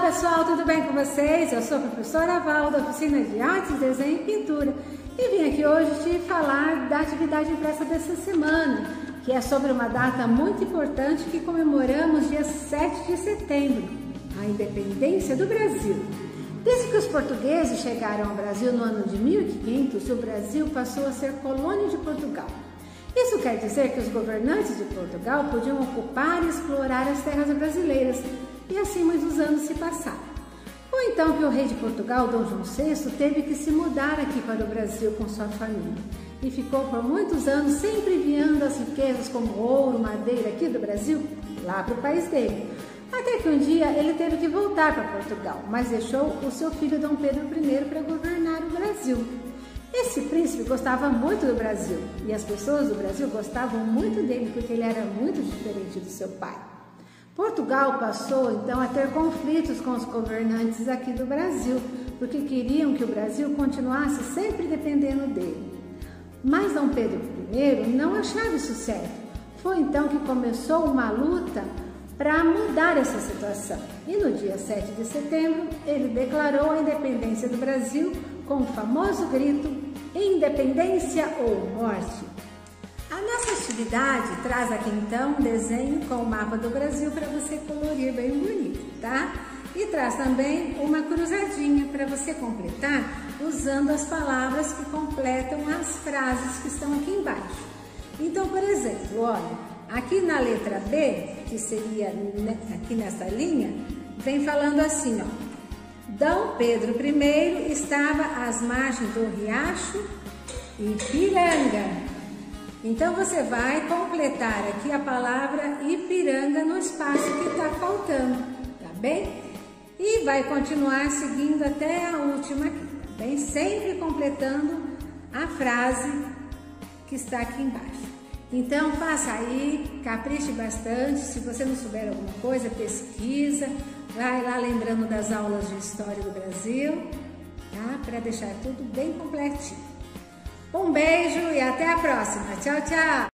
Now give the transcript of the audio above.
pessoal, tudo bem com vocês? Eu sou a professora Val da Oficina de Artes, Desenho e Pintura e vim aqui hoje te falar da atividade impressa dessa semana, que é sobre uma data muito importante que comemoramos dia 7 de setembro, a independência do Brasil. Desde que os portugueses chegaram ao Brasil no ano de 1500, o Brasil passou a ser colônia de Portugal. Isso quer dizer que os governantes de Portugal podiam ocupar e explorar as terras brasileiras, e assim muitos anos se passaram. Foi então que o rei de Portugal, Dom João VI, teve que se mudar aqui para o Brasil com sua família e ficou por muitos anos sempre enviando as riquezas como ouro, madeira aqui do Brasil lá para o país dele. Até que um dia ele teve que voltar para Portugal, mas deixou o seu filho Dom Pedro I para governar o Brasil. Esse príncipe gostava muito do Brasil e as pessoas do Brasil gostavam muito dele porque ele era muito diferente do seu pai. Portugal passou então a ter conflitos com os governantes aqui do Brasil, porque queriam que o Brasil continuasse sempre dependendo dele. Mas Dom Pedro I não achava isso certo. Foi então que começou uma luta para mudar essa situação. E no dia 7 de setembro, ele declarou a independência do Brasil com o famoso grito: Independência ou morte. Atividade traz aqui então um desenho com o mapa do Brasil para você colorir bem bonito, tá? E traz também uma cruzadinha para você completar usando as palavras que completam as frases que estão aqui embaixo. Então, por exemplo, olha, aqui na letra B, que seria aqui nessa linha, vem falando assim, ó. Dom Pedro I estava às margens do riacho Ipiranga, então você vai completar aqui a palavra Ipiranga no espaço que está faltando, tá bem? E vai continuar seguindo até a última aqui, tá bem? Sempre completando a frase que está aqui embaixo. Então faça aí, capriche bastante. Se você não souber alguma coisa, pesquisa, vai lá lembrando das aulas de História do Brasil, tá? Para deixar tudo bem completinho. Um beijo e até a próxima. Tchau, tchau!